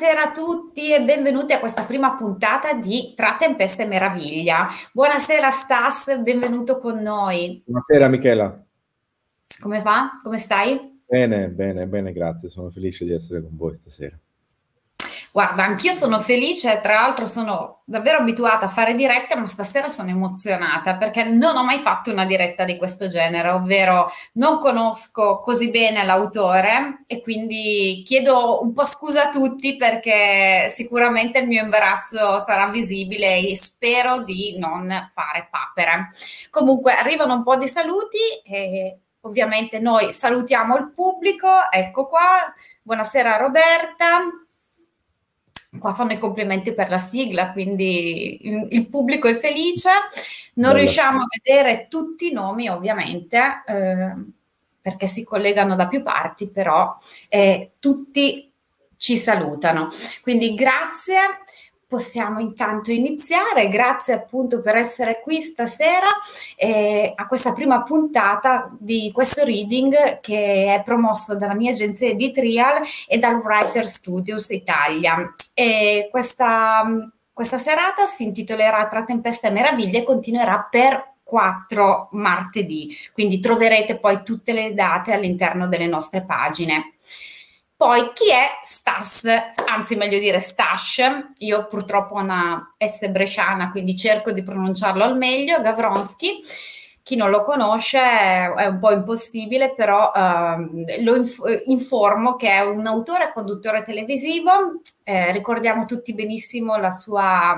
Buonasera a tutti e benvenuti a questa prima puntata di Tra Tempeste e Meraviglia. Buonasera Stas, benvenuto con noi. Buonasera Michela. Come va? Come stai? Bene, bene, bene, grazie. Sono felice di essere con voi stasera. Guarda, anch'io sono felice, tra l'altro sono davvero abituata a fare dirette, ma stasera sono emozionata perché non ho mai fatto una diretta di questo genere, ovvero non conosco così bene l'autore e quindi chiedo un po' scusa a tutti perché sicuramente il mio imbarazzo sarà visibile e spero di non fare papere. Comunque arrivano un po' di saluti e ovviamente noi salutiamo il pubblico, ecco qua, buonasera Roberta qua fanno i complimenti per la sigla, quindi il, pubblico è felice. Non Bella. riusciamo a vedere tutti i nomi, ovviamente, eh, perché si collegano da più parti, però eh, tutti ci salutano. Quindi grazie possiamo intanto iniziare. Grazie appunto per essere qui stasera eh, a questa prima puntata di questo reading che è promosso dalla mia agenzia editorial e dal Writer Studios Italia. E questa, questa serata si intitolerà Tra tempesta e meraviglie e continuerà per 4 martedì, quindi troverete poi tutte le date all'interno delle nostre pagine. Poi chi è Stas, anzi meglio dire Stash, io purtroppo ho una S bresciana, quindi cerco di pronunciarlo al meglio, Gavronsky. Chi non lo conosce è un po' impossibile, però eh, lo inf- informo che è un autore e conduttore televisivo, eh, ricordiamo tutti benissimo la sua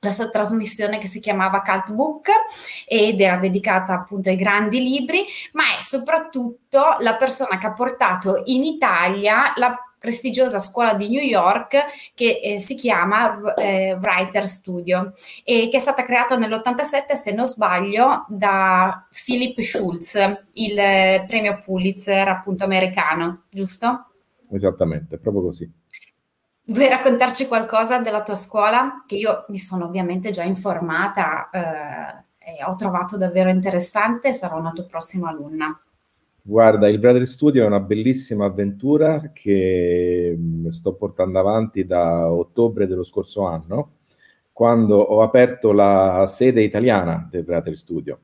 la sua trasmissione che si chiamava Cult Book ed era dedicata appunto ai grandi libri, ma è soprattutto la persona che ha portato in Italia la prestigiosa scuola di New York che eh, si chiama eh, Writer Studio e che è stata creata nell'87 se non sbaglio da Philip Schultz, il eh, premio Pulitzer appunto americano, giusto? Esattamente, proprio così. Vuoi raccontarci qualcosa della tua scuola? Che io mi sono ovviamente già informata eh, e ho trovato davvero interessante, sarò una tua prossima alunna. Guarda, il Brother Studio è una bellissima avventura che mm, sto portando avanti da ottobre dello scorso anno, quando ho aperto la sede italiana del Brother Studio.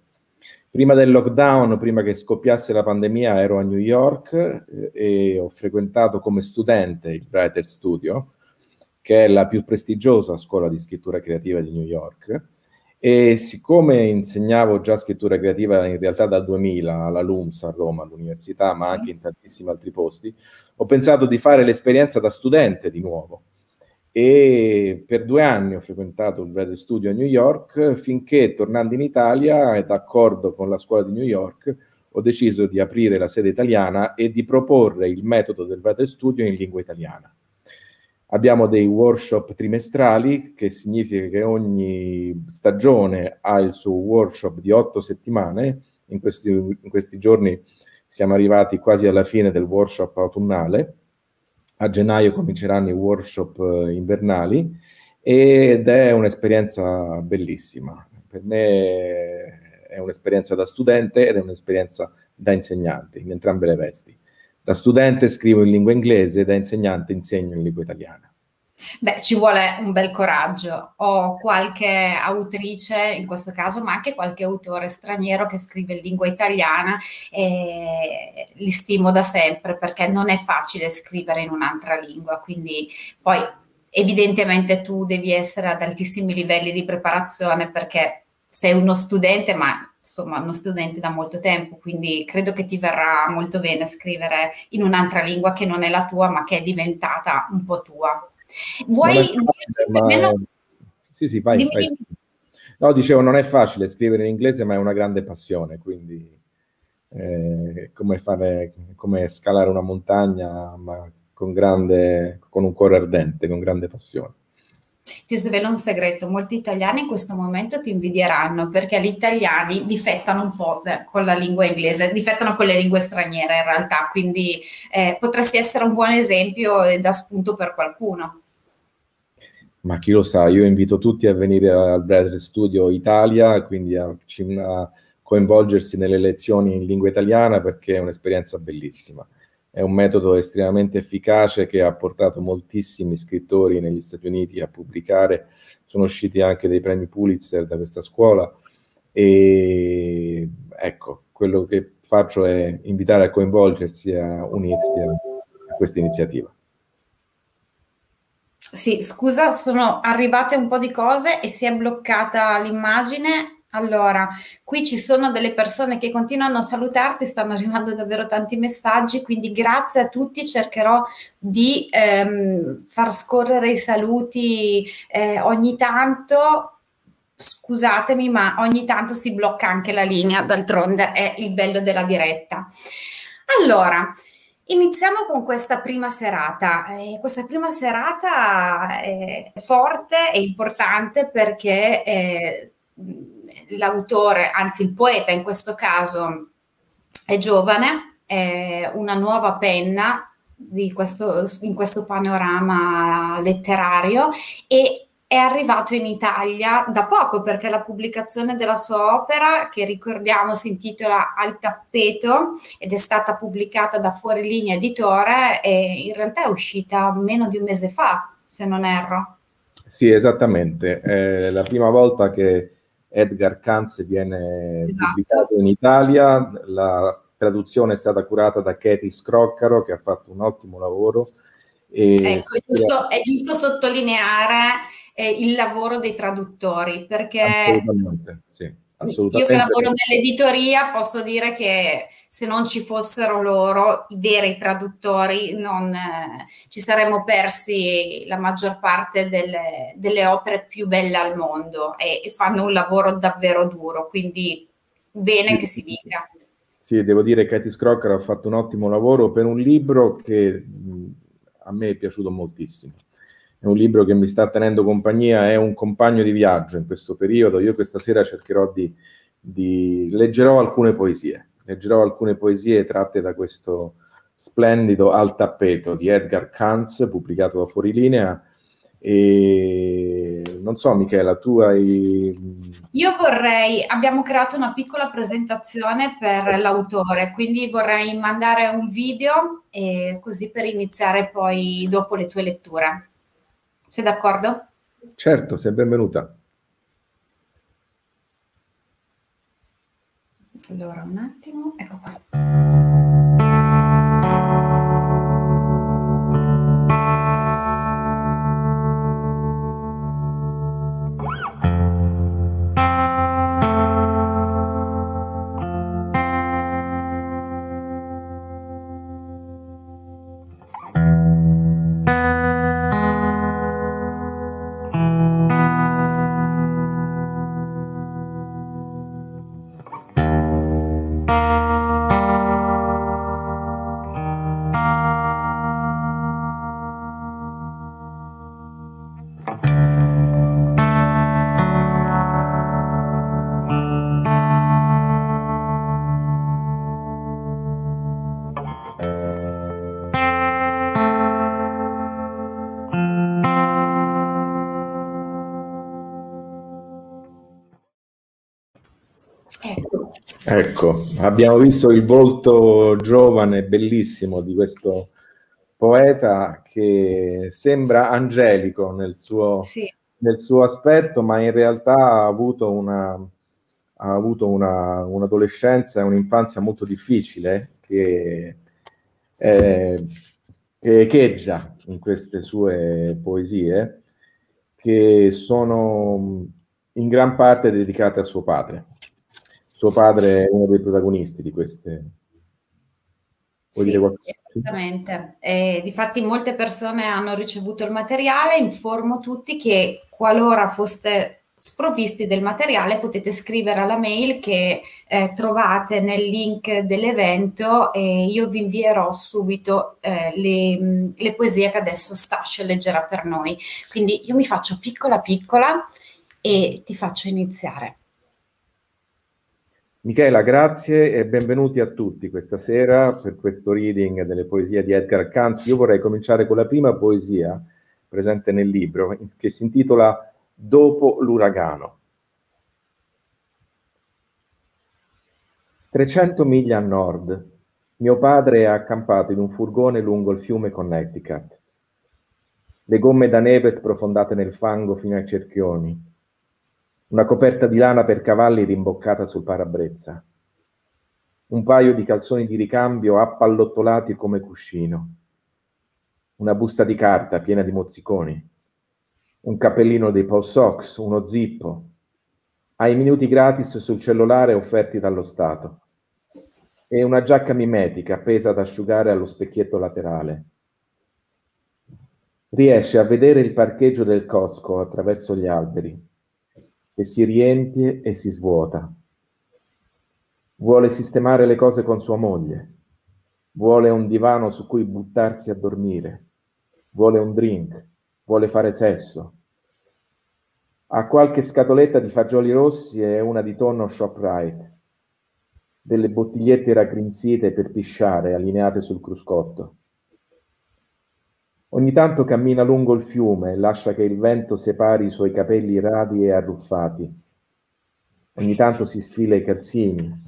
Prima del lockdown, prima che scoppiasse la pandemia, ero a New York eh, e ho frequentato come studente il Writer Studio che è la più prestigiosa scuola di scrittura creativa di New York. E siccome insegnavo già scrittura creativa in realtà dal 2000 alla LUMS a Roma, all'università, ma anche in tantissimi altri posti, ho pensato di fare l'esperienza da studente di nuovo. E per due anni ho frequentato il Writer Studio a New York, finché tornando in Italia, d'accordo con la scuola di New York, ho deciso di aprire la sede italiana e di proporre il metodo del Writer Studio in lingua italiana. Abbiamo dei workshop trimestrali, che significa che ogni stagione ha il suo workshop di otto settimane. In questi, in questi giorni siamo arrivati quasi alla fine del workshop autunnale. A gennaio cominceranno i workshop eh, invernali ed è un'esperienza bellissima. Per me è un'esperienza da studente ed è un'esperienza da insegnante, in entrambe le vesti. Da studente scrivo in lingua inglese, da insegnante insegno in lingua italiana. Beh, ci vuole un bel coraggio. Ho qualche autrice, in questo caso, ma anche qualche autore straniero che scrive in lingua italiana e li stimo da sempre perché non è facile scrivere in un'altra lingua. Quindi poi evidentemente tu devi essere ad altissimi livelli di preparazione perché sei uno studente, ma insomma uno studente da molto tempo, quindi credo che ti verrà molto bene scrivere in un'altra lingua che non è la tua, ma che è diventata un po' tua. Vuoi... Facile, ma... Meno... Sì, sì, vai, vai. No, dicevo, non è facile scrivere in inglese, ma è una grande passione, quindi eh, come, fare, come scalare una montagna, ma con, grande, con un cuore ardente, con grande passione. Ti svelo un segreto, molti italiani in questo momento ti invidieranno perché gli italiani difettano un po' con la lingua inglese, difettano con le lingue straniere in realtà, quindi eh, potresti essere un buon esempio e da spunto per qualcuno. Ma chi lo sa, io invito tutti a venire al Bradley Studio Italia, quindi a, a coinvolgersi nelle lezioni in lingua italiana perché è un'esperienza bellissima è un metodo estremamente efficace che ha portato moltissimi scrittori negli Stati Uniti a pubblicare, sono usciti anche dei premi Pulitzer da questa scuola e ecco, quello che faccio è invitare a coinvolgersi, a unirsi a, a questa iniziativa. Sì, scusa, sono arrivate un po' di cose e si è bloccata l'immagine. Allora, qui ci sono delle persone che continuano a salutarti, stanno arrivando davvero tanti messaggi, quindi grazie a tutti, cercherò di ehm, far scorrere i saluti eh, ogni tanto. Scusatemi, ma ogni tanto si blocca anche la linea, d'altronde è il bello della diretta. Allora, Iniziamo con questa prima serata. Eh, questa prima serata è forte e importante perché eh, l'autore, anzi il poeta in questo caso, è giovane, è una nuova penna questo, in questo panorama letterario e è arrivato in Italia da poco perché la pubblicazione della sua opera, che ricordiamo si intitola Al tappeto ed è stata pubblicata da Fuorilinea Editore, e in realtà è uscita meno di un mese fa, se non erro. Sì, esattamente. È la prima volta che Edgar Kanz viene esatto. pubblicato in Italia. La traduzione è stata curata da Katie Scroccaro, che ha fatto un ottimo lavoro. ecco, è giusto, è giusto sottolineare eh, il lavoro dei traduttori, perché assolutamente, sì, assolutamente. io che lavoro nell'editoria posso dire che se non ci fossero loro, i veri traduttori, non, eh, ci saremmo persi la maggior parte delle, delle opere più belle al mondo e, e, fanno un lavoro davvero duro, quindi bene sì. che si dica. Sì, devo dire che Katie Scrocker ha fatto un ottimo lavoro per un libro che mh, a me è piaciuto moltissimo è un libro che mi sta tenendo compagnia, è un compagno di viaggio in questo periodo. Io questa sera cercherò di, di leggerò alcune poesie, leggerò alcune poesie tratte da questo splendido Al tappeto di Edgar Kanz, pubblicato da Fuorilinea. E non so, Michela, tu hai. Io vorrei, abbiamo creato una piccola presentazione per l'autore, quindi vorrei mandare un video e così per iniziare poi dopo le tue letture. Sei d'accordo? Certo, sei benvenuta. Allora, un attimo, ecco qua. Ecco, abbiamo visto il volto giovane, bellissimo di questo poeta che sembra angelico nel suo, sì. nel suo aspetto, ma in realtà ha avuto, una, ha avuto una, un'adolescenza e un'infanzia molto difficile che, eh, che echeggia in queste sue poesie, che sono in gran parte dedicate a suo padre suo padre è uno dei protagonisti di queste. Vuoi sì, dire qualcosa? Esattamente. Eh, difatti molte persone hanno ricevuto il materiale, informo tutti che qualora foste sprovvisti del materiale potete scrivere alla mail che eh, trovate nel link dell'evento e io vi invierò subito eh, le, le, poesie che adesso Stascia leggerà per noi. Quindi io mi faccio piccola piccola e ti faccio iniziare. Michela, grazie e benvenuti a tutti questa sera per questo reading delle poesie di Edgar Kanz. Io vorrei cominciare con la prima poesia presente nel libro che si intitola Dopo l'uragano. 300 miglia a nord, Mio padre è accampato in un furgone lungo il fiume Connecticut. Le gomme da neve sprofondate nel fango fino ai cerchioni. Una coperta di lana per cavalli rimboccata sul parabrezza. Un paio di calzoni di ricambio appallottolati come cuscino. Una busta di carta piena di mozziconi. Un cappellino dei Paul Sox, uno zippo. Ai minuti gratis sul cellulare offerti dallo Stato e una giacca mimetica appesa ad asciugare allo specchietto laterale. Riesce a vedere il parcheggio del Costco attraverso gli alberi, che si riempie e si svuota. Vuole sistemare le cose con sua moglie. Vuole un divano su cui buttarsi a dormire. Vuole un drink. Vuole fare sesso. Ha qualche scatoletta di fagioli rossi e una di tonno ShopRite delle bottigliette raggrinzite per pisciare allineate sul cruscotto. Ogni tanto cammina lungo il fiume e lascia che il vento separi i suoi capelli radi e arruffati. Ogni tanto si sfila i calzini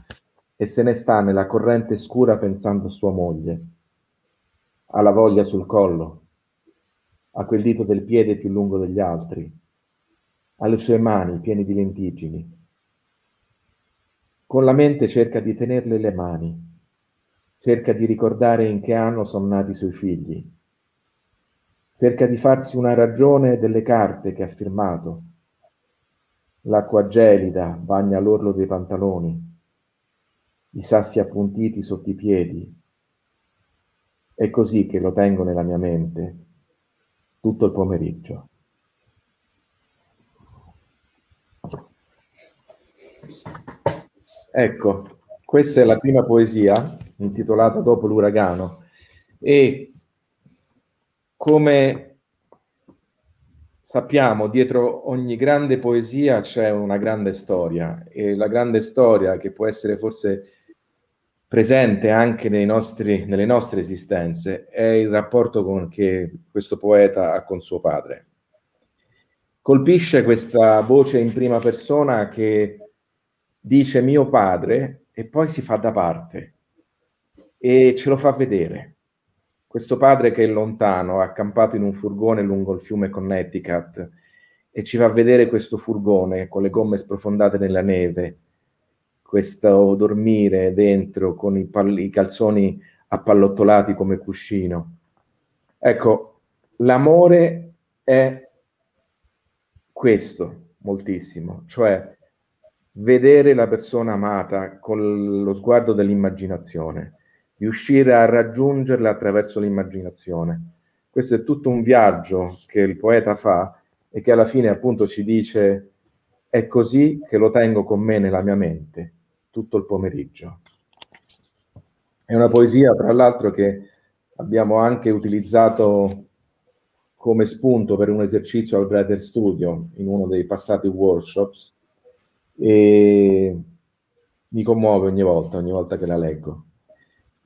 e se ne sta nella corrente scura pensando a sua moglie. Ha la voglia sul collo, a quel dito del piede più lungo degli altri, alle sue mani piene di lentiggini. Con la mente cerca di tenerle le mani, cerca di ricordare in che anno sono nati i suoi figli, cerca di farsi una ragione delle carte che ha firmato. L'acqua gelida bagna l'orlo dei pantaloni, i sassi appuntiti sotto i piedi. È così che lo tengo nella mia mente tutto il pomeriggio. Ecco, questa è la prima poesia intitolata Dopo l'uragano e come sappiamo dietro ogni grande poesia c'è una grande storia e la grande storia che può essere forse presente anche nostri, nelle nostre esistenze è il rapporto con, che questo poeta ha con suo padre. Colpisce questa voce in prima persona che dice mio padre e poi si fa da parte e ce lo fa vedere. Questo padre che è lontano, accampato in un furgone lungo il fiume Connecticut e ci fa vedere questo furgone con le gomme sprofondate nella neve, questo dormire dentro con i, pall- i calzoni appallottolati come cuscino. Ecco, l'amore è questo moltissimo, cioè vedere la persona amata con lo sguardo dell'immaginazione, riuscire a raggiungerla attraverso l'immaginazione. Questo è tutto un viaggio che il poeta fa e che alla fine appunto ci dice è così che lo tengo con me nella mia mente tutto il pomeriggio. È una poesia, tra l'altro, che abbiamo anche utilizzato come spunto per un esercizio al Writer Studio in uno dei passati workshops e mi commuove ogni volta, ogni volta che la leggo.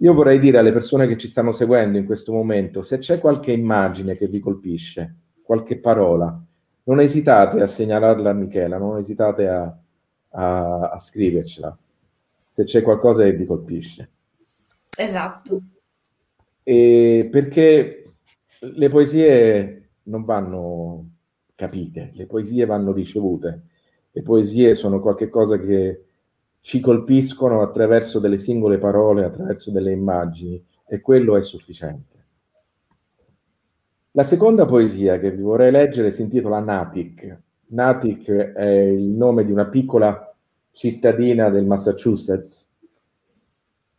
Io vorrei dire alle persone che ci stanno seguendo in questo momento, se c'è qualche immagine che vi colpisce, qualche parola, non esitate a segnalarla a Michela, non esitate a, a, a scrivercela, se c'è qualcosa che vi colpisce. Esatto. E perché le poesie non vanno capite, le poesie vanno ricevute le poesie sono qualcosa che ci colpiscono attraverso delle singole parole, attraverso delle immagini e quello è sufficiente. La seconda poesia che vi vorrei leggere si intitola Natick. Natick è il nome di una piccola cittadina del Massachusetts.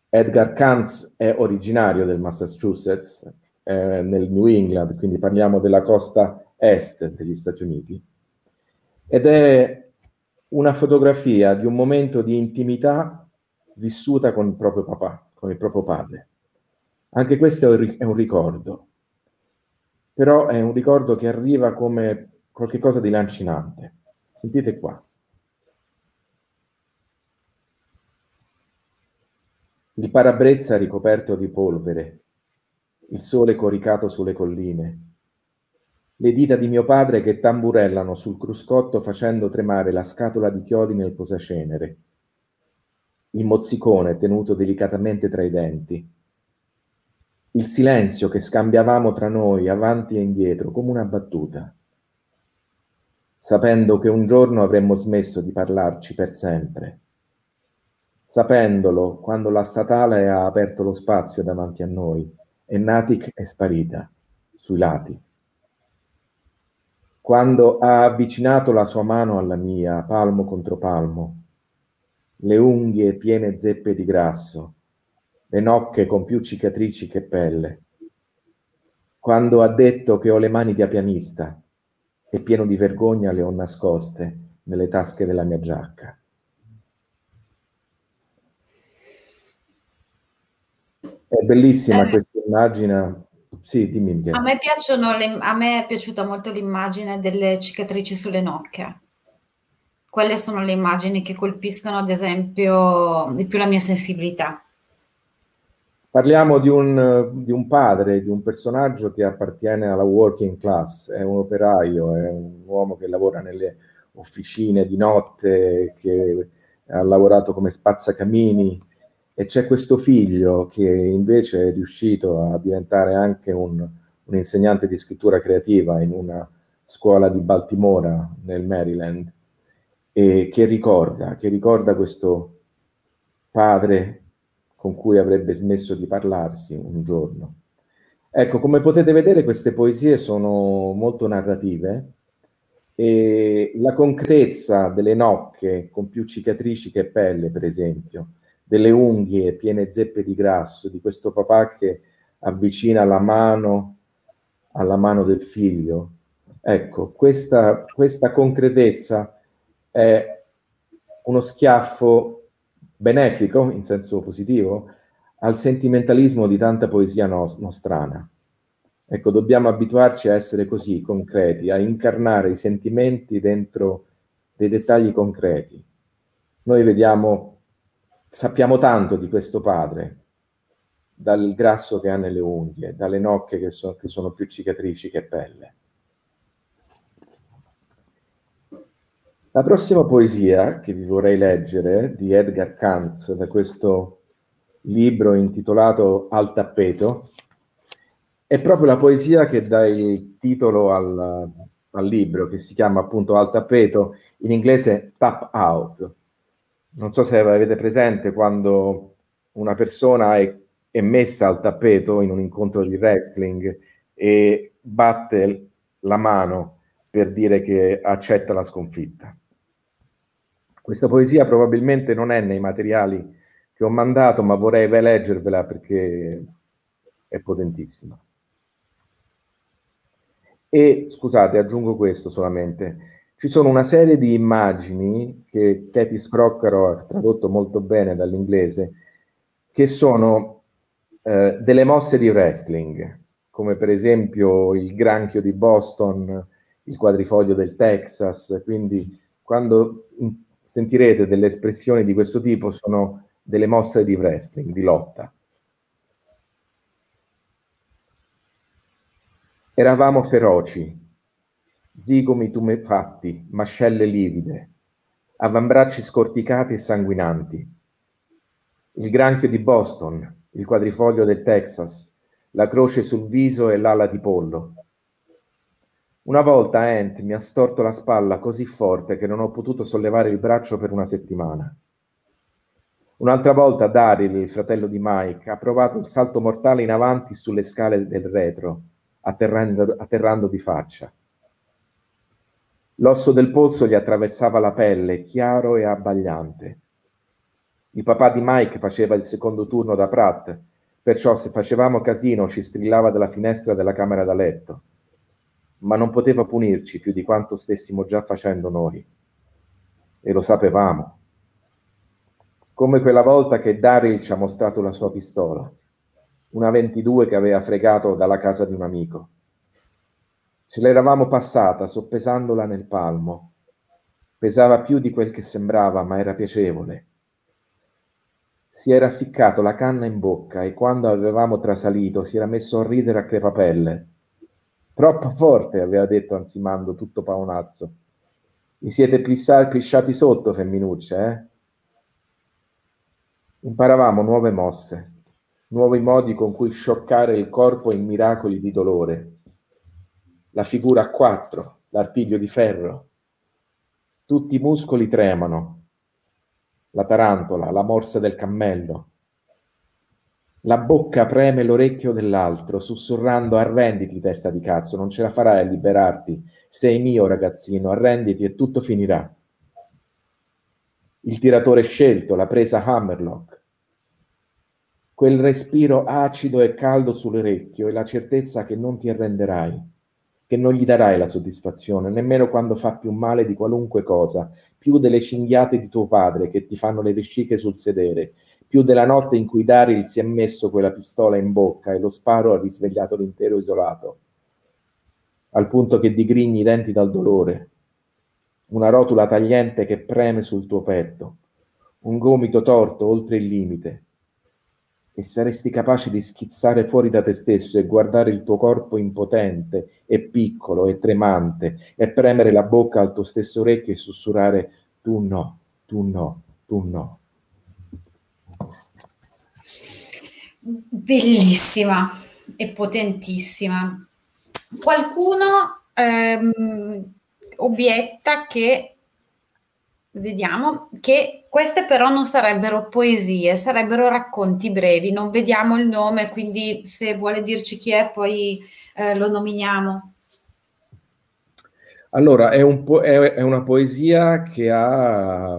Edgar Kantz è originario del Massachusetts, eh, nel New England, quindi parliamo della costa est degli Stati Uniti. Ed è una fotografia di un momento di intimità vissuta con il proprio papà, con il proprio padre. Anche questo è un ricordo, però è un ricordo che arriva come qualcosa di lancinante. Sentite qua. Il parabrezza ricoperto di polvere, il sole coricato sulle colline, le dita di mio padre che tamburellano sul cruscotto facendo tremare la scatola di chiodi nel posacenere, il mozzicone tenuto delicatamente tra i denti, il silenzio che scambiavamo tra noi avanti e indietro come una battuta, sapendo che un giorno avremmo smesso di parlarci per sempre, sapendolo quando la statale ha aperto lo spazio davanti a noi e Natic è sparita sui lati. Quando ha avvicinato la sua mano alla mia, palmo contro palmo, le unghie piene zeppe di grasso, le nocche con più cicatrici che pelle. Quando ha detto che ho le mani da pianista e pieno di vergogna le ho nascoste nelle tasche della mia giacca. È bellissima eh. questa immagine. Sì, dimmi. A me, piacciono le, a me è piaciuta molto l'immagine delle cicatrici sulle nocche. Quelle sono le immagini che colpiscono, ad esempio, di più la mia sensibilità. Parliamo di un, di un, padre, di un personaggio che appartiene alla working class, è un operaio, è un uomo che lavora nelle officine di notte, che ha lavorato come spazzacamini e c'è questo figlio che invece è riuscito a diventare anche un, un insegnante di scrittura creativa in una scuola di Baltimora nel Maryland e che ricorda, che ricorda questo padre con cui avrebbe smesso di parlarsi un giorno. Ecco, come potete vedere queste poesie sono molto narrative e la concretezza delle nocche con più cicatrici che pelle, per esempio, delle unghie piene zeppe di grasso, di questo papà che avvicina la mano alla mano del figlio. Ecco, questa, questa concretezza è uno schiaffo benefico, in senso positivo, al sentimentalismo di tanta poesia no- nostrana. Ecco, dobbiamo abituarci a essere così concreti, a incarnare i sentimenti dentro dei dettagli concreti. Noi vediamo, sappiamo tanto di questo padre, dal grasso che ha nelle unghie, dalle nocche che, so, che sono più cicatrici che pelle. La prossima poesia che vi vorrei leggere di Edgar Kanz da questo libro intitolato Al tappeto è proprio la poesia che dà il titolo al, al libro che si chiama appunto Al tappeto, in inglese Tap Out. Non so se avete presente quando una persona è, è messa al tappeto in un incontro di wrestling e batte la mano per dire che accetta la sconfitta. Questa poesia probabilmente non è nei materiali che ho mandato, ma vorrei leggervela perché è potentissima. E scusate, aggiungo questo solamente. Ci sono una serie di immagini che Katie Scroccaro ha tradotto molto bene dall'inglese, che sono eh, delle mosse di wrestling, come per esempio il granchio di Boston, il quadrifoglio del Texas, quindi quando sentirete delle espressioni di questo tipo, sono delle mosse di wrestling, di lotta. Eravamo feroci, zigomi tumefatti, mascelle livide, avambracci scorticati e sanguinanti. Il granchio di Boston, il quadrifoglio del Texas, la croce sul viso e l'ala di pollo, una volta Ant mi ha storto la spalla così forte che non ho potuto sollevare il braccio per una settimana. Un'altra volta Daryl, il fratello di Mike, ha provato il salto mortale in avanti sulle scale del retro, atterrando, atterrando di faccia. L'osso del polso gli attraversava la pelle, chiaro e abbagliante. Il papà di Mike faceva il secondo turno da Pratt, perciò se facevamo casino ci strillava dalla finestra della camera da letto ma non poteva punirci più di quanto stessimo già facendo noi. E lo sapevamo. Come quella volta che Daryl ci ha mostrato la sua pistola, una 22 che aveva fregato dalla casa di un amico. Ce l'eravamo passata soppesandola nel palmo. Pesava più di quel che sembrava, ma era piacevole. Si era ficcato la canna in bocca e quando avevamo trasalito si era messo a ridere a crepapelle Troppo forte, aveva detto ansimando tutto paonazzo. Vi siete pisciati sotto, femminucce, eh? Imparavamo nuove mosse. nuovi modi con cui scioccare il corpo in miracoli di dolore. La figura a quattro, l'artiglio di ferro. Tutti i muscoli tremano. La tarantola, la morsa del cammello. La bocca preme l'orecchio dell'altro, sussurrando arrenditi testa di cazzo, non ce la farai a liberarti. Sei mio ragazzino, arrenditi e tutto finirà. Il tiratore scelto, la presa Hammerlock quel respiro acido e caldo sull'orecchio e la certezza che non ti arrenderai, che non gli darai la soddisfazione, nemmeno quando fa più male di qualunque cosa, più delle cinghiate di tuo padre che ti fanno le vesciche sul sedere, più della notte in cui Daryl si è messo quella pistola in bocca e lo sparo ha risvegliato l'intero isolato, al punto che digrigni i denti dal dolore, una rotula tagliente che preme sul tuo petto, un gomito torto oltre il limite, e saresti capace di schizzare fuori da te stesso e guardare il tuo corpo impotente e piccolo e tremante e premere la bocca al tuo stesso orecchio e sussurrare tu no, tu no, tu no. Bellissima e potentissima. Qualcuno ehm, obietta che Vediamo che queste però non sarebbero poesie, sarebbero racconti brevi, non vediamo il nome, quindi se vuole dirci chi è poi eh, lo nominiamo. Allora, è, un po- è, è una poesia che ha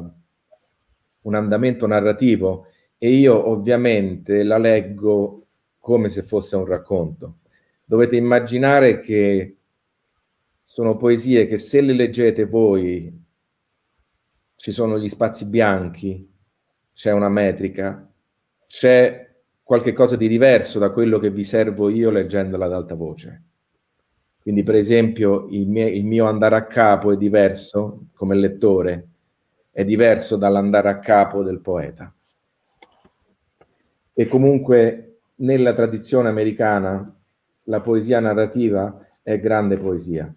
un andamento narrativo e io ovviamente la leggo come se fosse un racconto. Dovete immaginare che sono poesie che se le leggete voi ci sono gli spazi bianchi, c'è una metrica, c'è qualche cosa di diverso da quello che vi servo io leggendola ad alta voce. Quindi, per esempio, il mio, il mio andare a capo è diverso come lettore, è diverso dall'andare a capo del poeta. E comunque nella tradizione americana la poesia narrativa è grande poesia.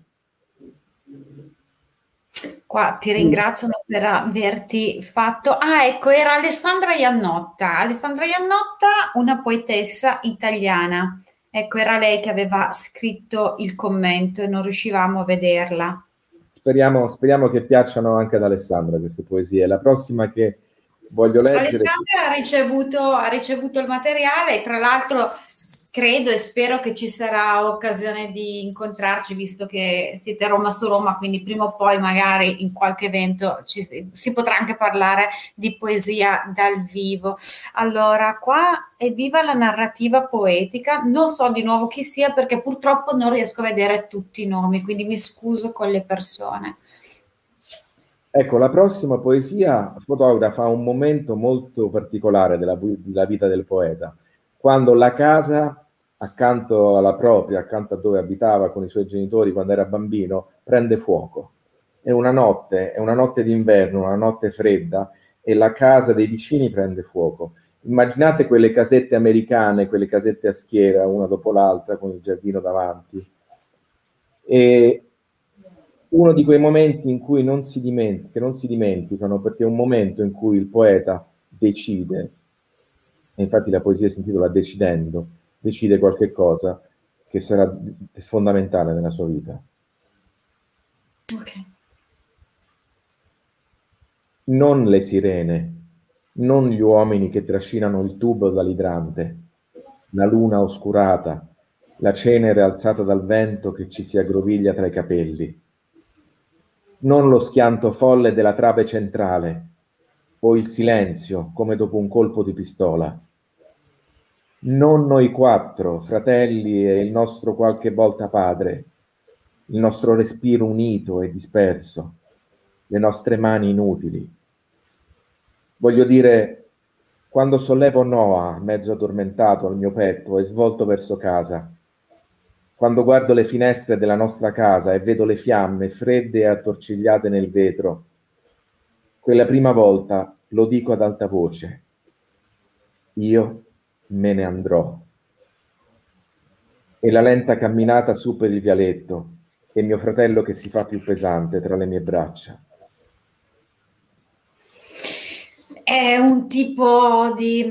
Qua ti ringraziano per averti fatto. Ah, ecco, era Alessandra Iannotta. Alessandra Iannotta, una poetessa italiana. Ecco, era lei che aveva scritto il commento e non riuscivamo a vederla. Speriamo, speriamo che piacciono anche ad Alessandra queste poesie. La prossima che voglio leggere. Alessandra ha ricevuto, ha ricevuto il materiale e tra l'altro credo e spero che ci sarà occasione di incontrarci, visto che siete Roma su Roma, quindi prima o poi magari in qualche evento ci, si potrà anche parlare di poesia dal vivo. Allora, qua è viva la narrativa poetica, non so di nuovo chi sia perché purtroppo non riesco a vedere tutti i nomi, quindi mi scuso con le persone. Ecco, la prossima poesia fotografa un momento molto particolare della, della vita del poeta, quando la casa accanto alla propria, accanto a dove abitava con i suoi genitori quando era bambino, prende fuoco. È una notte, è una notte d'inverno, una notte fredda e la casa dei vicini prende fuoco. Immaginate quelle casette americane, quelle casette a schiera, una dopo l'altra, con il giardino davanti. E uno di quei momenti in cui non si, dimentic- non si dimenticano, perché è un momento in cui il poeta decide, e infatti la poesia si intitola Decidendo, decide qualche cosa che sarà fondamentale nella sua vita. Ok. Non le sirene, non gli uomini che trascinano il tubo dall'idrante, la luna oscurata, la cenere alzata dal vento che ci si aggroviglia tra i capelli. Non lo schianto folle della trave centrale o il silenzio come dopo un colpo di pistola non noi quattro, fratelli e il nostro qualche volta padre, il nostro respiro unito e disperso, le nostre mani inutili. Voglio dire, quando sollevo Noah, mezzo addormentato al mio petto e svolto verso casa, quando guardo le finestre della nostra casa e vedo le fiamme fredde e attorcigliate nel vetro, quella prima volta lo dico ad alta voce. Io me ne andrò. E la lenta camminata su per il vialetto e mio fratello che si fa più pesante tra le mie braccia. È un tipo di,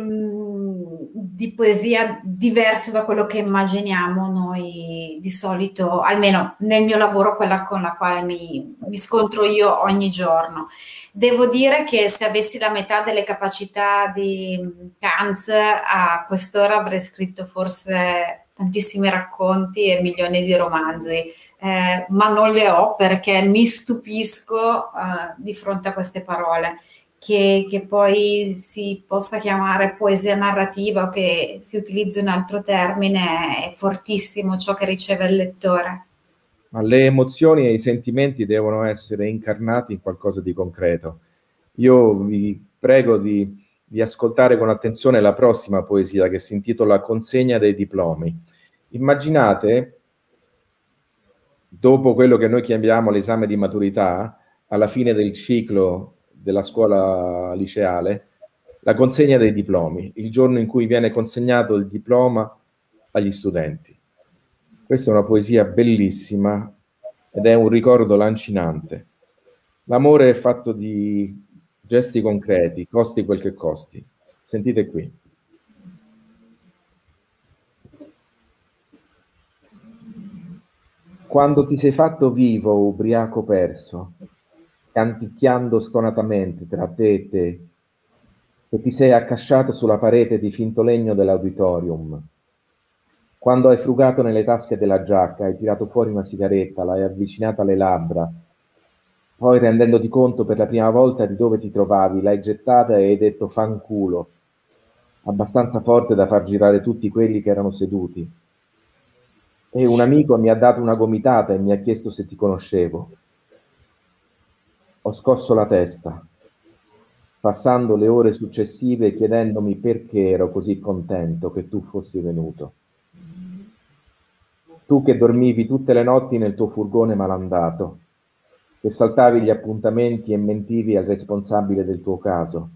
di poesia diverso da quello che immaginiamo noi di solito, almeno nel mio lavoro, quella con la quale mi, mi scontro io ogni giorno. Devo dire che se avessi la metà delle capacità di Kanz, a quest'ora avrei scritto forse tantissimi racconti e milioni di romanzi, eh, ma non le ho perché mi stupisco eh, di fronte a queste parole che, che, poi si possa chiamare poesia narrativa o che si utilizzi un altro termine, è fortissimo ciò che riceve il lettore. Ma le emozioni e i sentimenti devono essere incarnati in qualcosa di concreto. Io vi prego di, di ascoltare con attenzione la prossima poesia che si intitola Consegna dei diplomi. Immaginate, dopo quello che noi chiamiamo l'esame di maturità, alla fine del ciclo della scuola liceale la consegna dei diplomi, il giorno in cui viene consegnato il diploma agli studenti. Questa è una poesia bellissima ed è un ricordo lancinante. L'amore è fatto di gesti concreti, costi quel che costi. Sentite qui. Quando ti sei fatto vivo, ubriaco perso, canticchiando stonatamente tra te e te, e ti sei accasciato sulla parete di finto legno dell'auditorium. Quando hai frugato nelle tasche della giacca, hai tirato fuori una sigaretta, l'hai avvicinata alle labbra, poi rendendoti conto per la prima volta di dove ti trovavi, l'hai gettata e hai detto fanculo, abbastanza forte da far girare tutti quelli che erano seduti. E un amico mi ha dato una gomitata e mi ha chiesto se ti conoscevo. Ho scosso la testa, passando le ore successive chiedendomi perché ero così contento che tu fossi venuto. Tu che dormivi tutte le notti nel tuo furgone malandato, che saltavi gli appuntamenti e mentivi al responsabile del tuo caso,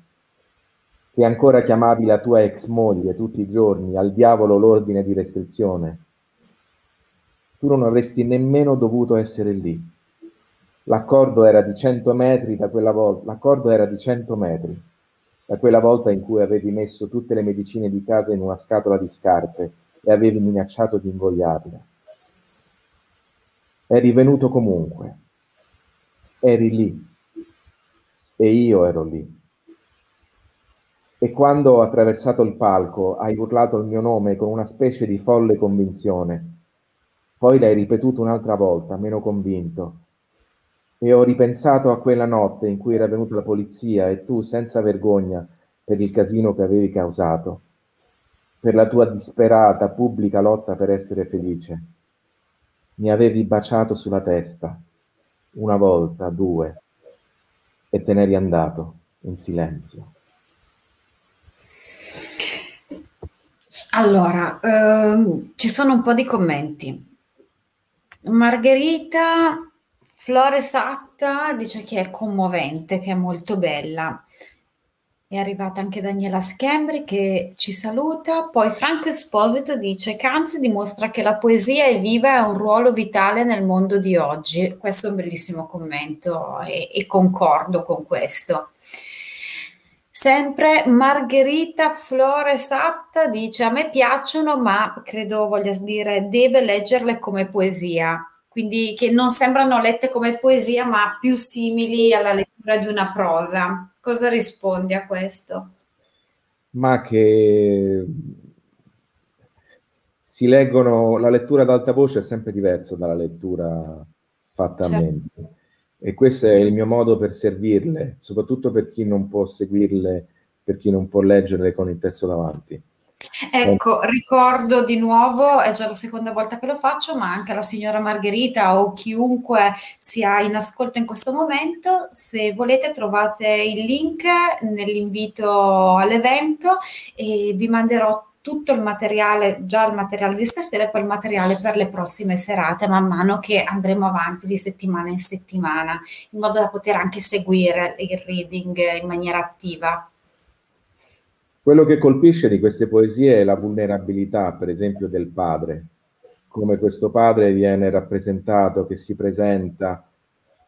che ancora chiamavi la tua ex moglie tutti i giorni, al diavolo l'ordine di restrizione. Tu non avresti nemmeno dovuto essere lì L'accordo era di 100 metri da quella volta, l'accordo era di 100 metri da quella volta in cui avevi messo tutte le medicine di casa in una scatola di scarpe e avevi minacciato di invogliarle. Eri venuto comunque. Eri lì. E io ero lì. E quando ho attraversato il palco hai urlato il mio nome con una specie di folle convinzione. Poi l'hai ripetuto un'altra volta, meno convinto, e ho ripensato a quella notte in cui era venuta la polizia e tu, senza vergogna per il casino che avevi causato, per la tua disperata pubblica lotta per essere felice. Mi avevi baciato sulla testa, una volta, due, e te n'eri andato in silenzio. Allora, ehm, ci sono un po' di commenti. Margherita Flore Satta dice che è commovente, che è molto bella. È arrivata anche Daniela Schembri che ci saluta. Poi Franco Esposito dice: Kanz dimostra che la poesia è viva e ha un ruolo vitale nel mondo di oggi. Questo è un bellissimo commento e, e concordo con questo. Sempre Margherita Flore Satta dice: A me piacciono, ma credo voglia dire, deve leggerle come poesia quindi che non sembrano lette come poesia, ma più simili alla lettura di una prosa. Cosa rispondi a questo? Ma che si leggono, la lettura ad alta voce è sempre diversa dalla lettura fatta certo. a mente. E questo è il mio modo per servirle, soprattutto per chi non può seguirle, per chi non può leggerle con il testo davanti. Ecco, ricordo di nuovo, è già la seconda volta che lo faccio, ma anche la signora Margherita o chiunque sia in ascolto in questo momento, se volete trovate il link nell'invito all'evento e vi manderò tutto il materiale, già il materiale di stasera e poi il materiale per le prossime serate, man mano che andremo avanti di settimana in settimana, in modo da poter anche seguire il reading in maniera attiva. Quello che colpisce di queste poesie è la vulnerabilità, per esempio, del padre, come questo padre viene rappresentato, che si presenta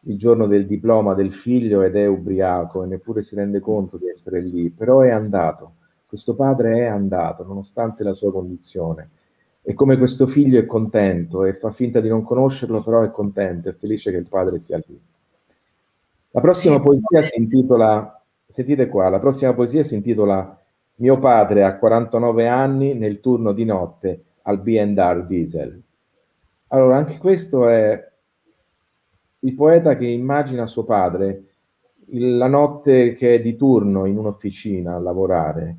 il giorno del diploma del figlio ed è ubriaco e neppure si rende conto di essere lì, però è andato. questo padre è andato nonostante la sua condizione. E come questo figlio è contento e fa finta di non conoscerlo, però è contento, è felice che il padre sia lì. La prossima poesia si intitola, sentite qua, la prossima poesia si intitola Mio padre ha 49 anni nel turno di notte al B&R Diesel. Allora, anche questo è il poeta che immagina suo padre la notte che è di turno in un'officina a lavorare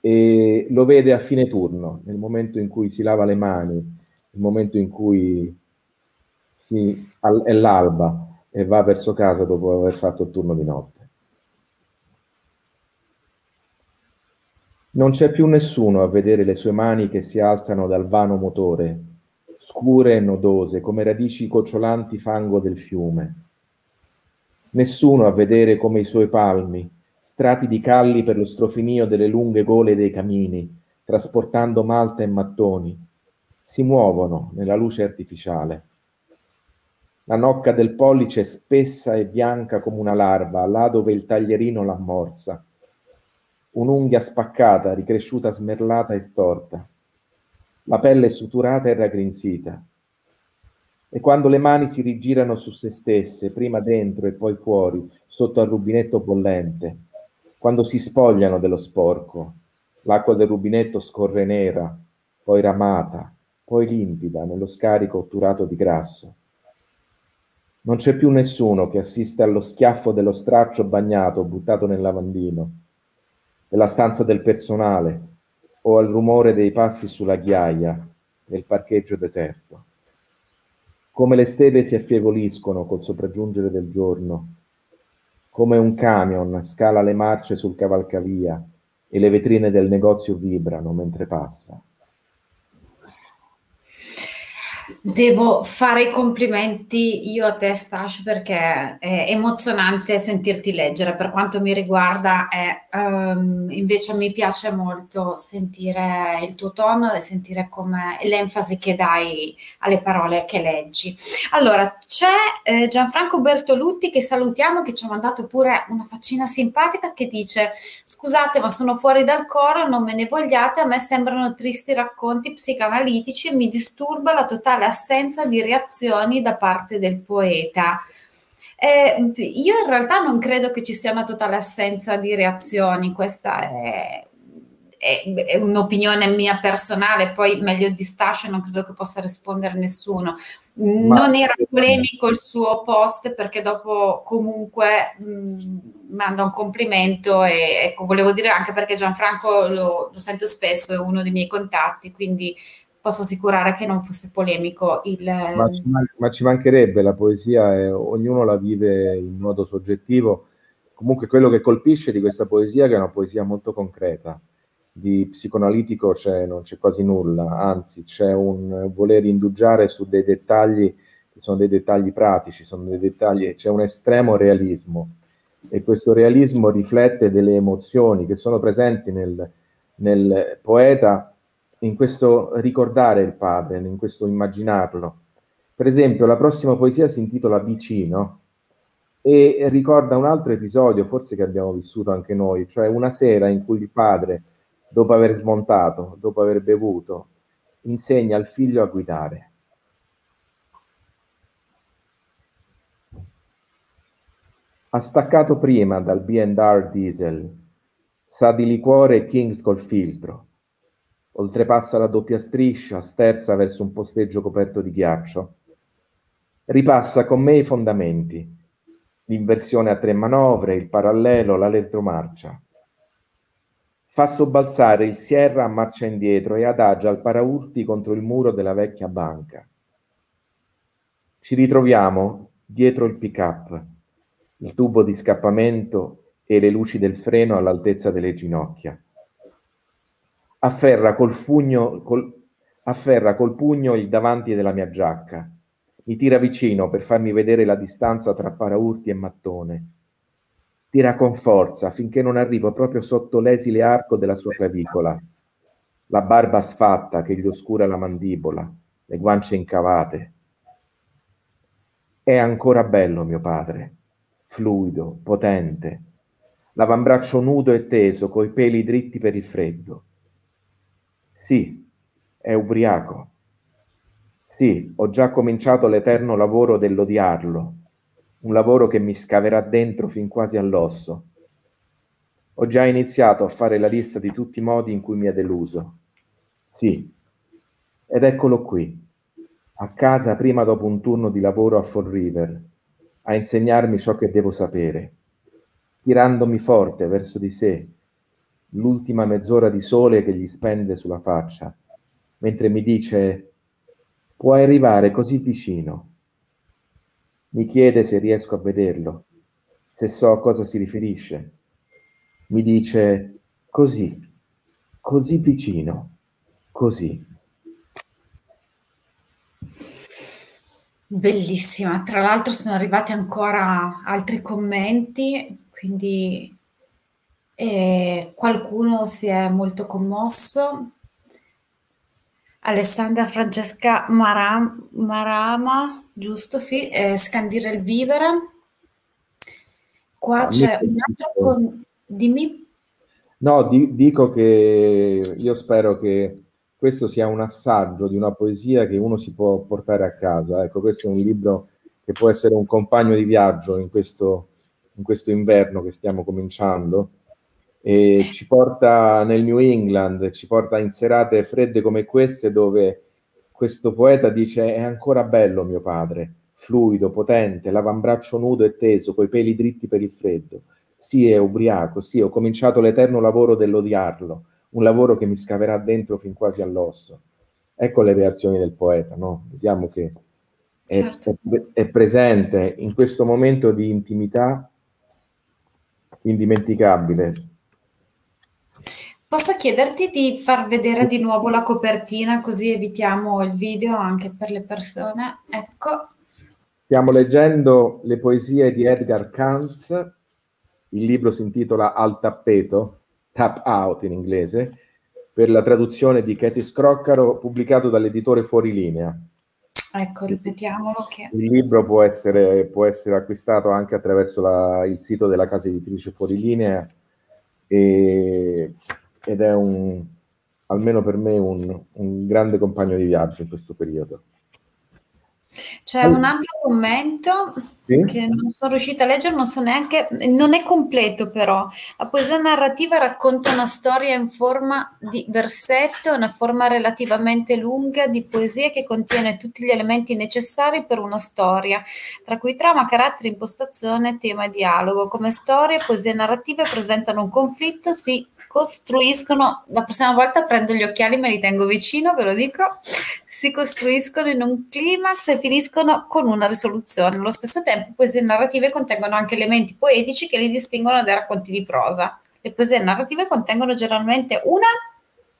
e lo vede a fine turno, nel momento in cui si lava le mani, nel momento in cui si, è l'alba e va verso casa dopo aver fatto il turno di notte. Non c'è più nessuno a vedere le sue mani che si alzano dal vano motore, scure e nodose, come radici cocciolanti fango del fiume nessuno a vedere come i suoi palmi, strati di calli per lo strofinio delle lunghe gole dei camini, trasportando malta e mattoni, si muovono nella luce artificiale. La nocca del pollice è spessa e bianca come una larva, là dove il taglierino l'ammorza. Un'unghia spaccata, ricresciuta smerlata e storta. La pelle suturata e raggrinzita e quando le mani si rigirano su se stesse, prima dentro e poi fuori, sotto al rubinetto bollente, quando si spogliano dello sporco, l'acqua del rubinetto scorre nera, poi ramata, poi limpida nello scarico otturato di grasso. Non c'è più nessuno che assiste allo schiaffo dello straccio bagnato buttato nel lavandino, nella stanza del personale o al rumore dei passi sulla ghiaia nel parcheggio deserto come le stelle si affievoliscono col sopraggiungere del giorno, come un camion scala le marce sul cavalcavia e le vetrine del negozio vibrano mentre passa. Devo fare i complimenti io a te, Stash, perché è emozionante sentirti leggere. Per quanto mi riguarda, è, um, invece mi piace molto sentire il tuo tono e sentire come l'enfasi che dai alle parole che leggi. Allora, c'è eh, Gianfranco Bertolutti che salutiamo, che ci ha mandato pure una faccina simpatica che dice: Scusate, ma sono fuori dal coro, non me ne vogliate. A me sembrano tristi racconti psicanalitici e mi disturba la totale totale assenza di reazioni da parte del poeta. Eh, io in realtà non credo che ci sia una totale assenza di reazioni, questa è, è, è un'opinione mia personale, poi meglio di Stasio non credo che possa rispondere nessuno. Ma... Non era polemico il suo post perché dopo comunque mh, manda un complimento e ecco, volevo dire anche perché Gianfranco lo, lo sento spesso, è uno dei miei contatti, quindi posso assicurare che non fosse polemico il... Ma ci, ma ci mancherebbe, la poesia, è, ognuno la vive in modo soggettivo. Comunque quello che colpisce di questa poesia che è una poesia molto concreta, di psicoanalitico non c'è quasi nulla, anzi c'è un voler indugiare su dei dettagli che sono dei dettagli pratici, sono dei dettagli, c'è un estremo realismo e questo realismo riflette delle emozioni che sono presenti nel, nel poeta in questo ricordare il padre, in questo immaginarlo. Per esempio, la prossima poesia si intitola Vicino e ricorda un altro episodio, forse che abbiamo vissuto anche noi, cioè una sera in cui il padre, dopo aver smontato, dopo aver bevuto, insegna al figlio a guidare. Ha staccato prima dal B&R diesel, sa di liquore Kings col filtro oltrepassa la doppia striscia, sterza verso un posteggio coperto di ghiaccio. Ripassa con me i fondamenti, l'inversione a tre manovre, il parallelo, la retromarcia. Fa sobbalzare il Sierra a marcia indietro e adagia il paraurti contro il muro della vecchia banca. Ci ritroviamo dietro il pick-up, il tubo di scappamento e le luci del freno all'altezza delle ginocchia afferra col, fugno, col, afferra col pugno il davanti della mia giacca, mi tira vicino per farmi vedere la distanza tra paraurti e mattone. Tira con forza finché non arrivo proprio sotto l'esile arco della sua clavicola. La barba sfatta che gli oscura la mandibola, le guance incavate. È ancora bello mio padre, fluido, potente. l'avambraccio nudo e teso, coi peli dritti per il freddo. Sì, è ubriaco. Sì, ho già cominciato l'eterno lavoro dell'odiarlo, un lavoro che mi scaverà dentro fin quasi all'osso. Ho già iniziato a fare la lista di tutti i modi in cui mi ha deluso. Sì, ed eccolo qui, a casa prima dopo un turno di lavoro a Fall River, a insegnarmi ciò che devo sapere, tirandomi forte verso di sé, l'ultima mezz'ora di sole che gli spende sulla faccia, mentre mi dice puoi arrivare così vicino. Mi chiede se riesco a vederlo, se so a cosa si riferisce. Mi dice così, così vicino, così. Bellissima, tra l'altro sono arrivati ancora altri commenti, quindi eh, qualcuno si è molto commosso. Alessandra Francesca Maram, Marama, giusto? Sì, eh, Scandire il vivere. Qua c'è un altro con... Dimmi. No, di, dico che io spero che questo sia un assaggio di una poesia che uno si può portare a casa. Ecco, questo è un libro che può essere un compagno di viaggio in questo, in questo inverno che stiamo cominciando. E ci porta nel New England, ci porta in serate fredde come queste dove questo poeta dice è ancora bello mio padre, fluido, potente, l'avambraccio nudo e teso, coi peli dritti per il freddo. Sì, è ubriaco, sì, ho cominciato l'eterno lavoro dell'odiarlo un lavoro che mi scaverà dentro fin quasi all'osso. Ecco le reazioni del poeta, no? Vediamo che è, certo. è, è presente in questo momento di intimità indimenticabile. Posso chiederti di far vedere di nuovo la copertina così evitiamo il video anche per le persone? Ecco. Stiamo leggendo le poesie di Edgar Kanz, il libro si intitola Al tappeto Tap Out in inglese, per la traduzione di Katie Scroccaro, pubblicato dall'editore Fuorilinea. Ecco, ripetiamolo che... Il libro può essere, può essere acquistato anche attraverso la, il sito della casa editrice Fuorilinea e, ed è un, almeno per me, un, un grande compagno di viaggio in questo periodo. C'è un altro commento sì? che non sono riuscita a leggere, non so neanche, non è completo però. La poesia narrativa racconta una storia in forma di versetto, una forma relativamente lunga di poesia che contiene tutti gli elementi necessari per una storia, tra cui trama, carattere, impostazione, tema e dialogo. Come storie, poesie narrative presentano un conflitto, si costruiscono, la prossima volta prendo gli occhiali, me li tengo vicino, ve lo dico, si costruiscono in un climax e finiscono con una risoluzione. Allo stesso tempo, poesie narrative contengono anche elementi poetici che li distinguono dai racconti di prosa. Le poesie narrative contengono generalmente una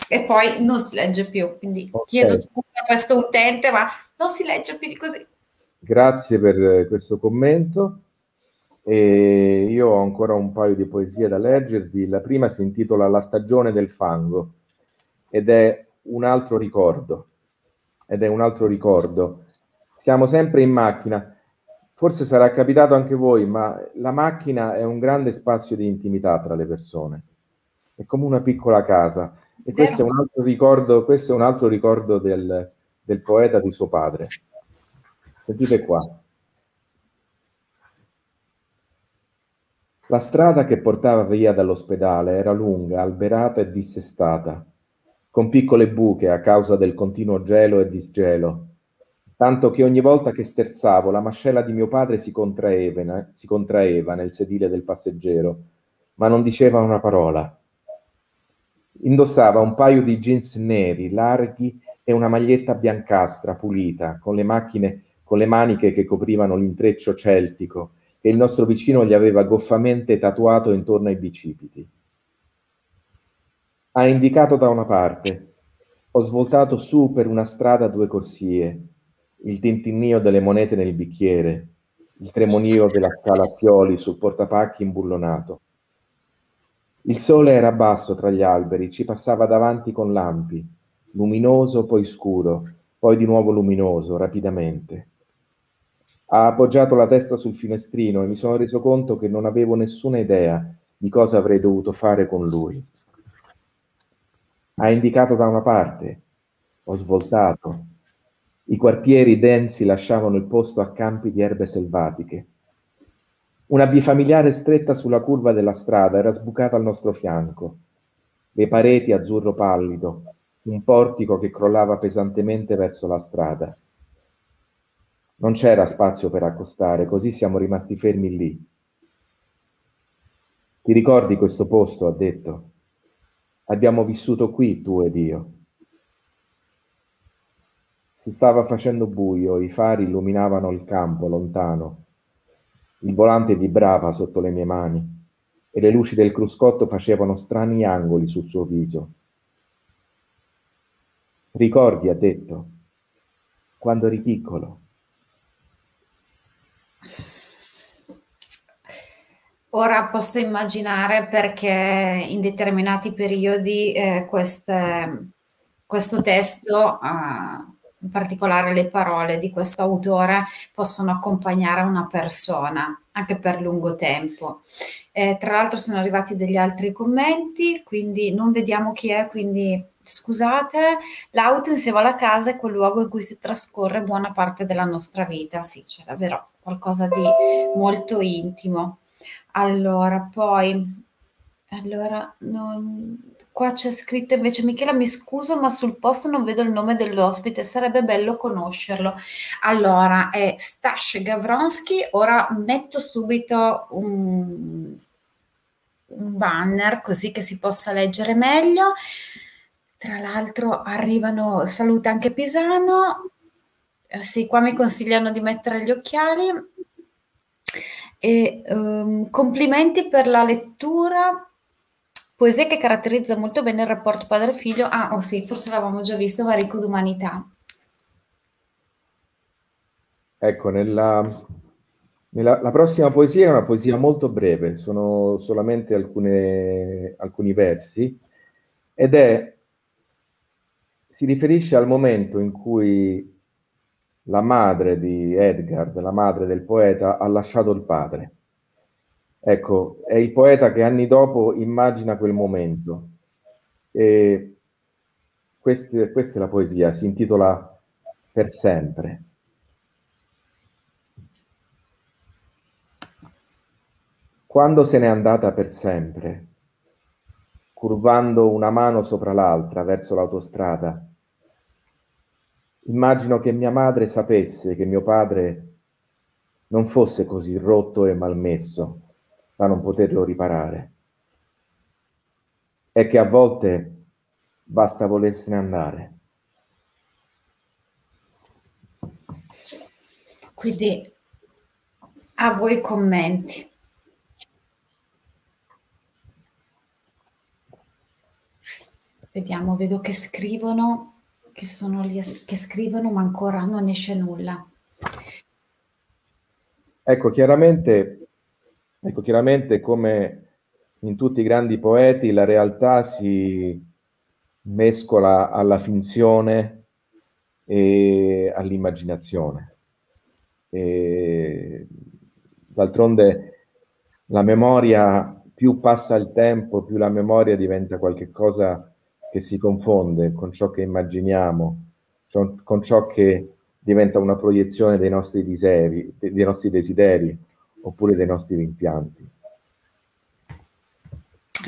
e poi non si legge più. Quindi okay. chiedo scusa a questo utente, ma non si legge più di così. Grazie per questo commento. E io ho ancora un paio di poesie da leggervi. La prima si intitola La stagione del fango ed è un altro ricordo. Ed è un altro ricordo. Siamo sempre in macchina. Forse sarà capitato anche voi, ma la macchina è un grande spazio di intimità tra le persone. È come una piccola casa. E questo è un altro ricordo, questo è un altro ricordo del, del poeta di suo padre. Sentite qua. La strada che portava via dall'ospedale era lunga, alberata e dissestata, con piccole buche a causa del continuo gelo e disgelo, tanto che ogni volta che sterzavo la mascella di mio padre si contraeva, si contraeva nel sedile del passeggero, ma non diceva una parola. Indossava un paio di jeans neri, larghi, e una maglietta biancastra, pulita, con le macchine, con le maniche che coprivano l'intreccio celtico che il nostro vicino gli aveva goffamente tatuato intorno ai bicipiti. Ha indicato da una parte. Ho svoltato su per una strada a due corsie, il tintinnio delle monete nel bicchiere, il tremonio della scala a fioli sul portapacchi imbullonato. Il sole era basso tra gli alberi, ci passava davanti con lampi, luminoso poi scuro, poi di nuovo luminoso, rapidamente. Ha appoggiato la testa sul finestrino e mi sono reso conto che non avevo nessuna idea di cosa avrei dovuto fare con lui. Ha indicato da una parte, ho svoltato. I quartieri densi lasciavano il posto a campi di erbe selvatiche. Una bifamiliare stretta sulla curva della strada era sbucata al nostro fianco. Le pareti azzurro pallido, un portico che crollava pesantemente verso la strada. Non c'era spazio per accostare, così siamo rimasti fermi lì. Ti ricordi questo posto? ha detto. Abbiamo vissuto qui, tu ed io. Si stava facendo buio, i fari illuminavano il campo lontano. Il volante vibrava sotto le mie mani e le luci del cruscotto facevano strani angoli sul suo viso. Ricordi, ha detto, quando eri piccolo. Ora posso immaginare perché in determinati periodi eh, queste, questo testo, eh, in particolare le parole di questo autore, possono accompagnare una persona anche per lungo tempo. Eh, tra l'altro sono arrivati degli altri commenti, quindi non vediamo chi è, quindi scusate, l'auto insieme alla casa è quel luogo in cui si trascorre buona parte della nostra vita, sì, c'è davvero qualcosa di molto intimo. Allora, poi, allora, non, qua c'è scritto invece Michela, mi scuso, ma sul posto non vedo il nome dell'ospite, sarebbe bello conoscerlo. Allora, è Stash Gavronsky, ora metto subito un, un banner così che si possa leggere meglio. Tra l'altro arrivano, saluta anche Pisano, sì, qua mi consigliano di mettere gli occhiali e um, complimenti per la lettura, poesia che caratterizza molto bene il rapporto padre-figlio. Ah, oh sì, forse l'avevamo già visto, ma d'umanità. Ecco, nella, nella, la prossima poesia è una poesia molto breve, sono solamente alcune, alcuni versi, ed è, si riferisce al momento in cui la madre di Edgar, la madre del poeta, ha lasciato il padre. Ecco, è il poeta che anni dopo immagina quel momento. E queste, questa è la poesia, si intitola Per sempre. Quando se n'è andata per sempre, curvando una mano sopra l'altra verso l'autostrada, Immagino che mia madre sapesse che mio padre non fosse così rotto e malmesso da non poterlo riparare. E che a volte basta volersene andare. Quindi a voi commenti. Vediamo, vedo che scrivono che sono lì che scrivono ma ancora non esce nulla. Ecco, chiaramente, ecco, chiaramente come in tutti i grandi poeti la realtà si mescola alla finzione e all'immaginazione. E, d'altronde la memoria, più passa il tempo, più la memoria diventa qualcosa che si confonde con ciò che immaginiamo, con ciò che diventa una proiezione dei nostri desideri, dei nostri desideri oppure dei nostri rimpianti.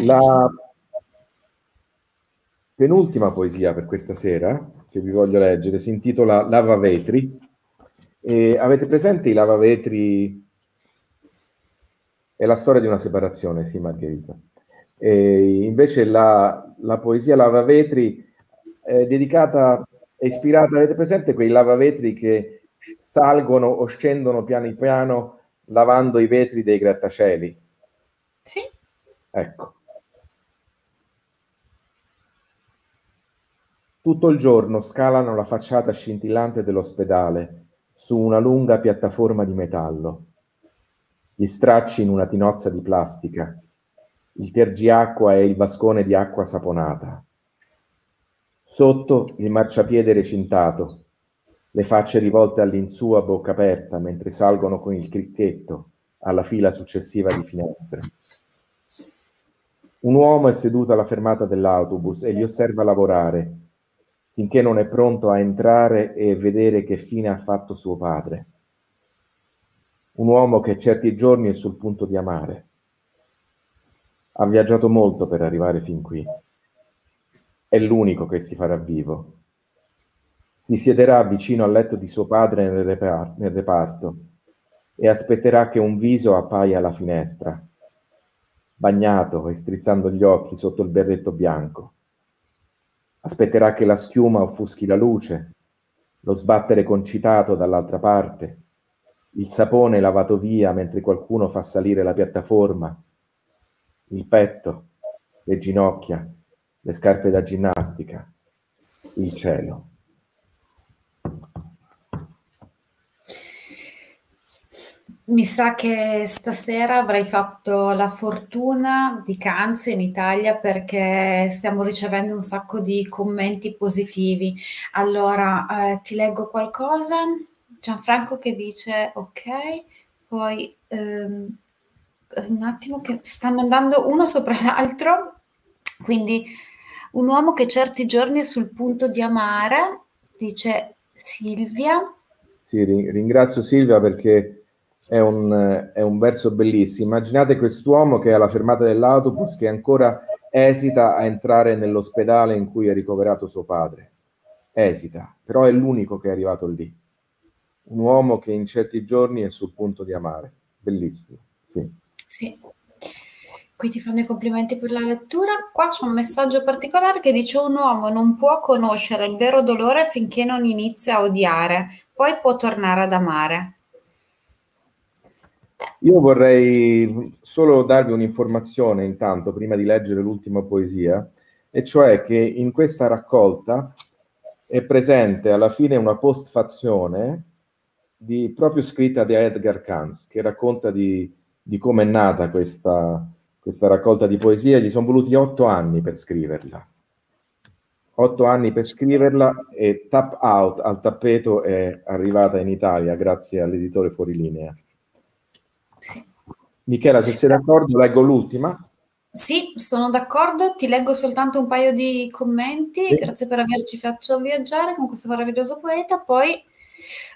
La penultima poesia per questa sera che vi voglio leggere si intitola Lava Vetri. E avete presente i lavavetri? È la storia di una separazione, sì, Margherita. E invece la, la poesia Lavavetri è dedicata, è ispirata, avete presente quei lavavetri che salgono o scendono piano piano lavando i vetri dei grattacieli? Sì. Ecco. Tutto il giorno scalano la facciata scintillante dell'ospedale su una lunga piattaforma di metallo. Gli stracci in una tinozza di plastica il tergiacqua e il vascone di acqua saponata. Sotto il marciapiede recintato, le facce rivolte all'insù a bocca aperta mentre salgono con il cricchetto alla fila successiva di finestre. Un uomo è seduto alla fermata dell'autobus e li osserva lavorare, finché non è pronto a entrare e vedere che fine ha fatto suo padre. Un uomo che certi giorni è sul punto di amare. Ha viaggiato molto per arrivare fin qui. È l'unico che si farà vivo. Si siederà vicino al letto di suo padre nel, reparto e aspetterà che un viso appaia alla finestra bagnato e strizzando gli occhi sotto il berretto bianco. Aspetterà che la schiuma offuschi la luce, lo sbattere concitato dall'altra parte, il sapone lavato via mentre qualcuno fa salire la piattaforma, il petto, le ginocchia, le scarpe da ginnastica, il cielo. Mi sa che stasera avrai fatto la fortuna di Canze in Italia perché stiamo ricevendo un sacco di commenti positivi. Allora, eh, ti leggo qualcosa. Gianfranco che dice ok, poi ehm, un attimo che stanno andando uno sopra l'altro. Quindi un uomo che certi giorni è sul punto di amare, dice Silvia. Sì, ringrazio Silvia perché è un, è un verso bellissimo. Immaginate quest'uomo che è alla fermata dell'autobus che ancora esita a entrare nell'ospedale in cui è ricoverato suo padre. Esita, però è l'unico che è arrivato lì. Un uomo che in certi giorni è sul punto di amare. Bellissimo, sì. Sì. Qui ti fanno i complimenti per la lettura. Qua c'è un messaggio particolare che dice un uomo non può conoscere il vero dolore finché non inizia a odiare, poi può tornare ad amare. Io vorrei solo darvi un'informazione intanto, prima di leggere l'ultima poesia, e cioè che in questa raccolta è presente alla fine una postfazione di, proprio scritta da Edgar Kanz, che racconta di, di come è nata questa, questa raccolta di poesie. Gli sono voluti otto anni per scriverla. Otto anni per scriverla e Tap Out al tappeto è arrivata in Italia grazie all'editore Fuorilinea. Sì. Michela, se sei d'accordo, leggo l'ultima. Sì, sono d'accordo, ti leggo soltanto un paio di commenti, sì. grazie per averci fatto viaggiare con questo meraviglioso poeta, poi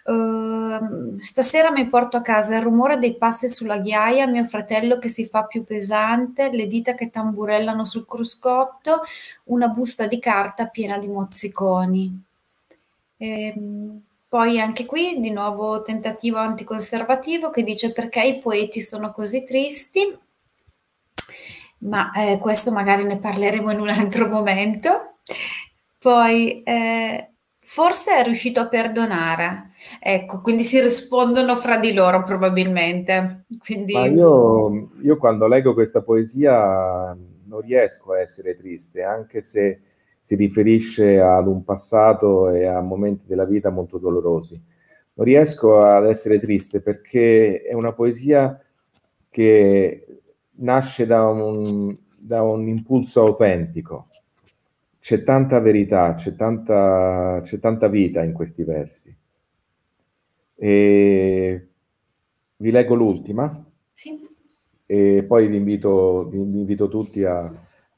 uh, stasera mi porto a casa il rumore dei passi sulla ghiaia, mio fratello che si fa più pesante, le dita che tamburellano sul cruscotto, una busta di carta piena di mozziconi. Ehm, poi anche qui di nuovo tentativo anticonservativo che dice perché i poeti sono così tristi, ma eh, questo magari ne parleremo in un altro momento. Poi eh, forse è riuscito a perdonare, ecco, quindi si rispondono fra di loro probabilmente. Quindi... Io, io quando leggo questa poesia non riesco a essere triste, anche se si riferisce ad un passato e a momenti della vita molto dolorosi. Non riesco ad essere triste perché è una poesia che nasce da un, da un impulso autentico. C'è tanta verità, c'è tanta, c'è tanta vita in questi versi. E vi leggo l'ultima. Sì. E poi vi invito, vi invito tutti a,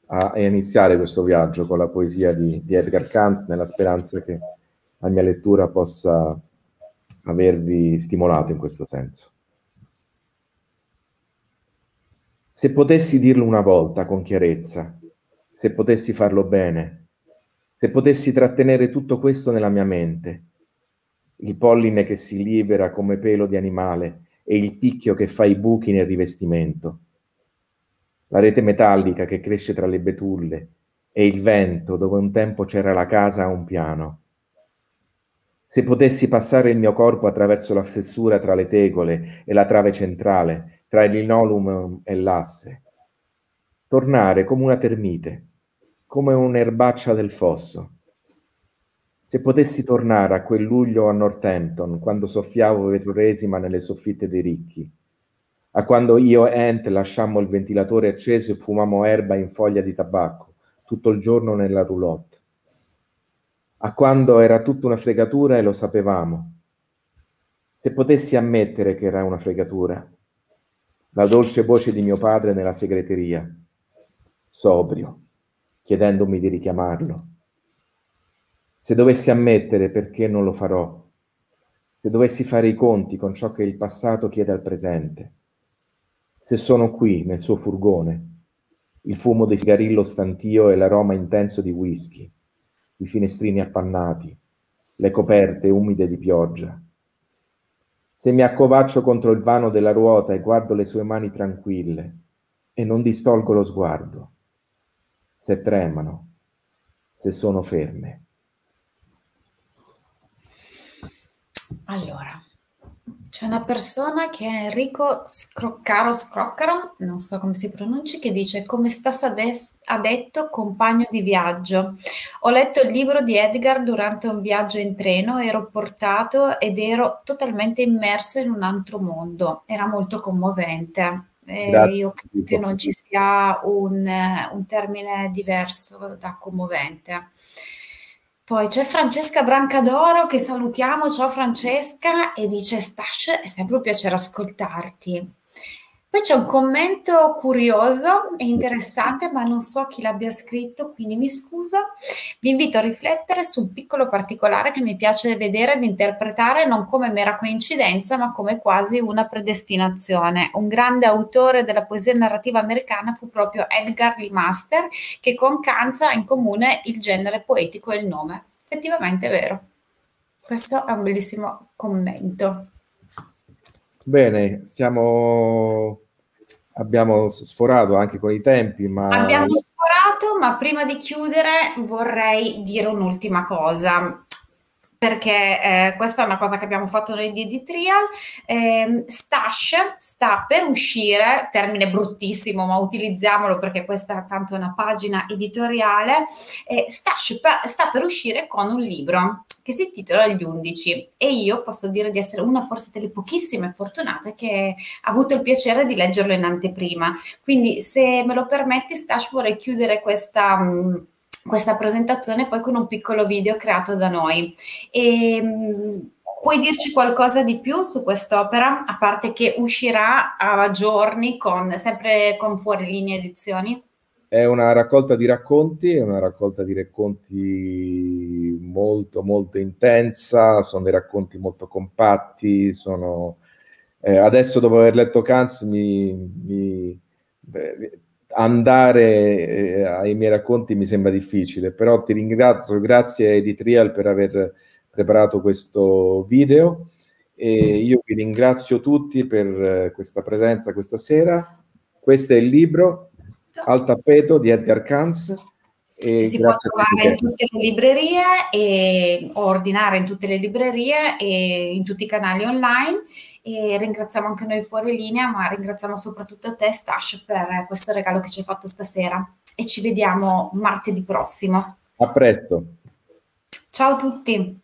a, iniziare questo viaggio con la poesia di, di Edgar Kanz, nella speranza che la mia lettura possa avervi stimolato in questo senso. Se potessi dirlo una volta con chiarezza, se potessi farlo bene, se potessi trattenere tutto questo nella mia mente, il polline che si libera come pelo di animale e il picchio che fa i buchi nel rivestimento, la rete metallica che cresce tra le betulle e il vento dove un tempo c'era la casa a un piano. Se potessi passare il mio corpo attraverso la fessura tra le tegole e la trave centrale, tra il linolum e l'asse, tornare come una termite, come un'erbaccia del fosso. Se potessi tornare a quel luglio a Northampton, quando soffiavo vetroresima nelle soffitte dei ricchi, a quando io e Ant lasciammo il ventilatore acceso e fumammo erba in foglia di tabacco tutto il giorno nella roulotte. A quando era tutta una fregatura e lo sapevamo. Se potessi ammettere che era una fregatura, la dolce voce di mio padre nella segreteria. sobrio, chiedendomi di richiamarlo. Se dovessi ammettere perché non lo farò, se dovessi fare i conti con ciò che il passato chiede al presente, se sono qui nel suo furgone, il fumo di sigarillo stantio e l'aroma intenso di whisky, i finestrini appannati, le coperte umide di pioggia. Se mi accovaccio contro il vano della ruota e guardo le sue mani tranquille e non distolgo lo sguardo, se tremano, se sono ferme. Allora, c'è una persona che è Enrico Scroccaro Scroccaro, non so come si pronunci, che dice come stas ha detto compagno di viaggio. Ho letto il libro di Edgar durante un viaggio in treno, ero portato ed ero totalmente immerso in un altro mondo. Era molto commovente. Eh, io credo che non ci sia un, un termine diverso da commovente. Poi c'è Francesca Brancadoro che salutiamo, ciao Francesca, e dice Stash, è sempre un piacere ascoltarti. Poi c'è un commento curioso e interessante, ma non so chi l'abbia scritto, quindi mi scuso. Vi invito a riflettere su un piccolo particolare che mi piace vedere ed interpretare non come mera coincidenza, ma come quasi una predestinazione. Un grande autore della poesia narrativa americana fu proprio Edgar Lee Master, che con Kanza ha in comune il genere poetico e il nome. Effettivamente è vero. Questo è un bellissimo commento. Bene, siamo abbiamo sforato anche con i tempi, ma... Abbiamo sforato, ma prima di chiudere vorrei dire un'ultima cosa perché eh, questa è una cosa che abbiamo fatto noi di Editrial. Eh, Stash sta per uscire, termine bruttissimo, ma utilizziamolo perché questa è tanto una pagina editoriale. Eh, Stash pa- sta per uscire con un libro che si intitola Gli Undici e io posso dire di essere una forse delle pochissime fortunate che ha avuto il piacere di leggerlo in anteprima. Quindi, se me lo permetti, Stash, vorrei chiudere questa. Mh, mm, questa presentazione poi con un piccolo video creato da noi. E, ehm, puoi dirci qualcosa di più su quest'opera, a parte che uscirà a giorni con, sempre con Fuori Linea Edizioni? È una raccolta di racconti, è una raccolta di racconti molto molto intensa, sono dei racconti molto compatti, sono... Eh, adesso dopo aver letto Kanz mi, mi, andare eh, ai miei racconti mi sembra difficile, però ti ringrazio, grazie Editrial per aver preparato questo video e io vi ringrazio tutti per eh, questa presenza questa sera. Questo è il libro Al tappeto di Edgar Kanz. E si può trovare in tutte le librerie e ordinare in tutte le librerie e in tutti i canali online e ringraziamo anche noi fuori linea, ma ringraziamo soprattutto te Stash per questo regalo che ci hai fatto stasera e ci vediamo martedì prossimo. A presto. Ciao a tutti.